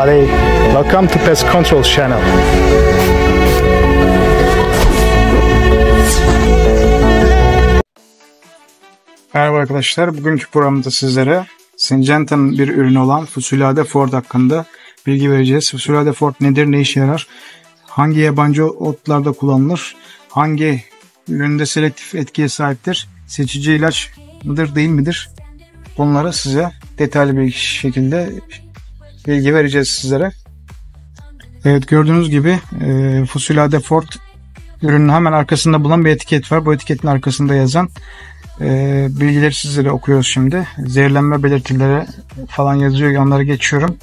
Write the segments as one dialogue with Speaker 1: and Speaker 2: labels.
Speaker 1: everybody. Welcome to Pest Control Channel. Merhaba arkadaşlar. Bugünkü programda sizlere Syngenta'nın bir ürünü olan Fusulade Ford hakkında bilgi vereceğiz. Fusulade Ford nedir, ne işe yarar, hangi yabancı otlarda kullanılır, hangi üründe selektif etkiye sahiptir, seçici ilaç mıdır, değil midir? Bunları size detaylı bir şekilde bilgi vereceğiz sizlere. Evet gördüğünüz gibi e, Fusilade Ford ürünün hemen arkasında bulunan bir etiket var. Bu etiketin arkasında yazan e, bilgileri sizlere okuyoruz şimdi. Zehirlenme belirtileri falan yazıyor. Onları geçiyorum.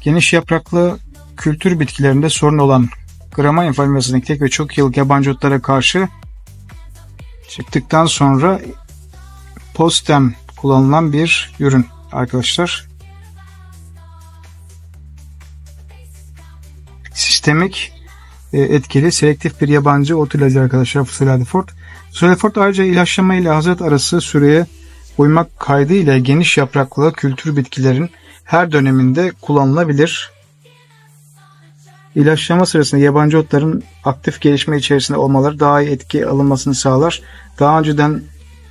Speaker 1: Geniş yapraklı kültür bitkilerinde sorun olan Gramanya familyasındaki tek ve çok yıllık yabancı otlara karşı çıktıktan sonra postem kullanılan bir ürün arkadaşlar. Sistemik e, etkili selektif bir yabancı ot ilacı arkadaşlar Fusilladefort. Fusilladefort ayrıca ilaçlama ile hazret arası süreye uymak kaydıyla geniş yapraklı kültür bitkilerin her döneminde kullanılabilir. İlaçlama sırasında yabancı otların aktif gelişme içerisinde olmaları daha iyi etki alınmasını sağlar. Daha önceden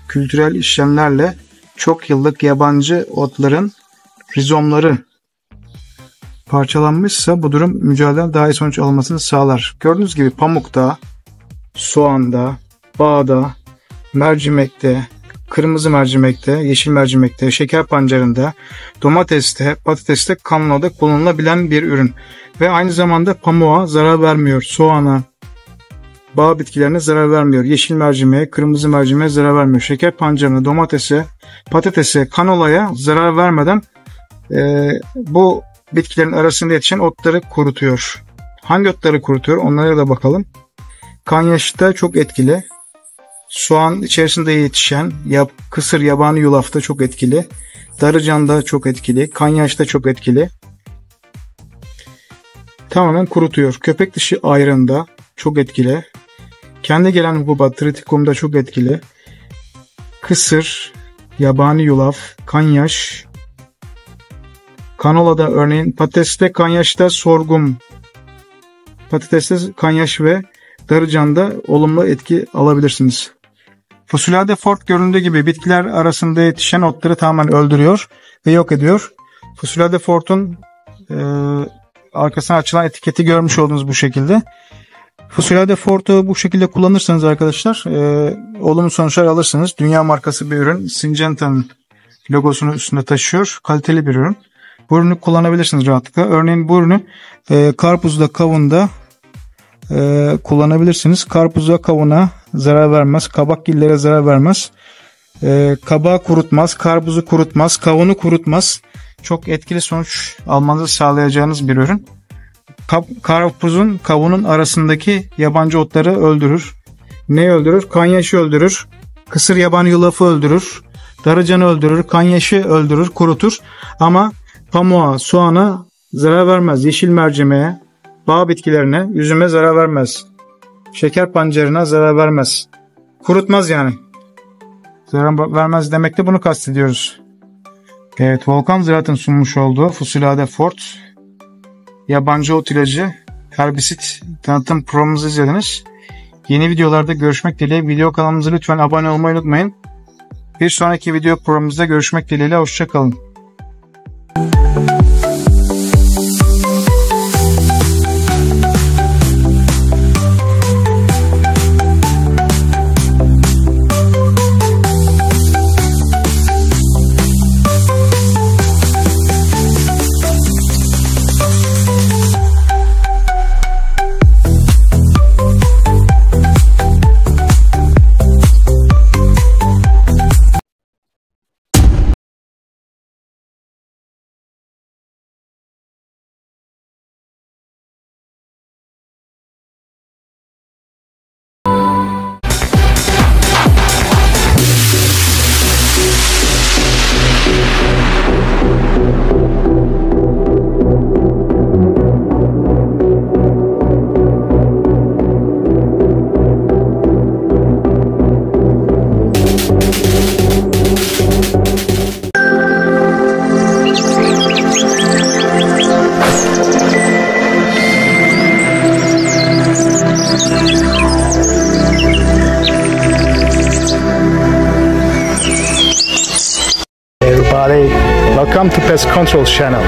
Speaker 1: kültürel işlemlerle çok yıllık yabancı otların rizomları parçalanmışsa bu durum mücadele daha iyi sonuç almasını sağlar. Gördüğünüz gibi pamukta, soğanda, bağda, mercimekte, kırmızı mercimekte, yeşil mercimekte, şeker pancarında, domateste, patateste, kanlada kullanılabilen bir ürün. Ve aynı zamanda pamuğa zarar vermiyor. Soğana, bağ bitkilerine zarar vermiyor. Yeşil mercimeğe, kırmızı mercimeğe zarar vermiyor. Şeker pancarına, domatese, patatese, kanolaya zarar vermeden e, bu bitkilerin arasında yetişen otları kurutuyor. Hangi otları kurutuyor onlara da bakalım. Kanyaşta çok etkili. Soğan içerisinde yetişen yap, kısır yabani yulafta çok etkili. Darıcan'da çok etkili. Kanyaşta çok etkili. Tamamen kurutuyor. Köpek dışı ayrında çok etkili. Kendi gelen hububat tritikumda çok etkili. Kısır, yabani yulaf, kanyaş, kanolada örneğin patateste, kanyaşta sorgum, patateste, kanyaş ve darıcanda olumlu etki alabilirsiniz. Fasulyade fort göründüğü gibi bitkiler arasında yetişen otları tamamen öldürüyor ve yok ediyor. Fasulyade fort'un e, arkasına açılan etiketi görmüş olduğunuz bu şekilde. Fusilade Fort'u bu şekilde kullanırsanız arkadaşlar e, olumlu sonuçlar alırsınız. Dünya markası bir ürün. Syngenta'nın logosunu üstünde taşıyor. Kaliteli bir ürün. Bu ürünü kullanabilirsiniz rahatlıkla. Örneğin bu ürünü e, karpuzda, kavunda e, kullanabilirsiniz. Karpuza, kavuna zarar vermez. Kabak gillere zarar vermez. E, kabağı kurutmaz. Karpuzu kurutmaz. Kavunu kurutmaz. Çok etkili sonuç almanızı sağlayacağınız bir ürün karpuzun kavunun arasındaki yabancı otları öldürür. Ne öldürür? Kanyaşı öldürür. Kısır yabani yulafı öldürür. Darıcanı öldürür. Kanyaşı öldürür, kurutur. Ama pamuğa, soğana zarar vermez. Yeşil mercimeğe, bağ bitkilerine, üzüme zarar vermez. Şeker pancarına zarar vermez. Kurutmaz yani. Zarar vermez demekle bunu kastediyoruz. Evet, Volkan Ziraat'ın sunmuş olduğu Fusilade Fort yabancı ot ilacı herbisit tanıtım programımızı izlediniz. Yeni videolarda görüşmek dileğiyle video kanalımıza lütfen abone olmayı unutmayın. Bir sonraki video programımızda görüşmek dileğiyle hoşçakalın.
Speaker 2: Welcome to Pest Control Channel.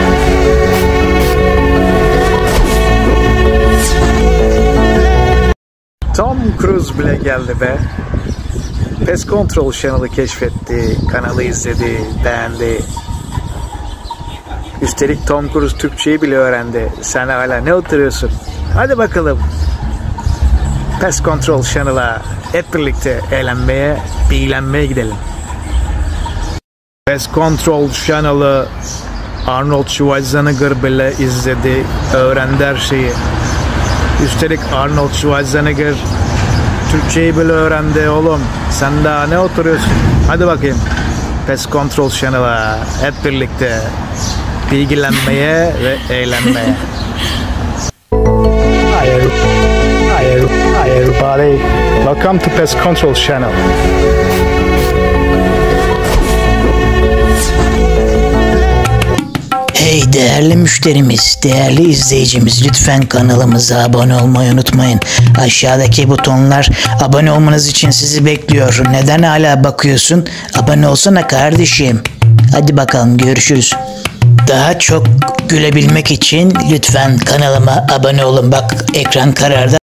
Speaker 2: Tom Cruise bile geldi be. Pest Control Channel'ı keşfetti, kanalı izledi, beğendi. Üstelik Tom Cruise Türkçeyi bile öğrendi. Sen hala ne oturuyorsun? Hadi bakalım. Pest Control Channel'a hep birlikte eğlenmeye, bilgilenmeye gidelim. Pest Control Channel'ı Arnold Schwarzenegger bile izledi, öğrendi her şeyi. Üstelik Arnold Schwarzenegger Türkçeyi bile öğrendi oğlum. Sen daha ne oturuyorsun? Hadi bakayım. Pest Control Channel'a hep birlikte bilgilenmeye ve eğlenmeye. Hi, hi everybody. Welcome to Pest Control Channel.
Speaker 3: Hey değerli müşterimiz, değerli izleyicimiz lütfen kanalımıza abone olmayı unutmayın. Aşağıdaki butonlar abone olmanız için sizi bekliyor. Neden hala bakıyorsun? Abone olsana kardeşim. Hadi bakalım görüşürüz. Daha çok gülebilmek için lütfen kanalıma abone olun. Bak ekran karardı.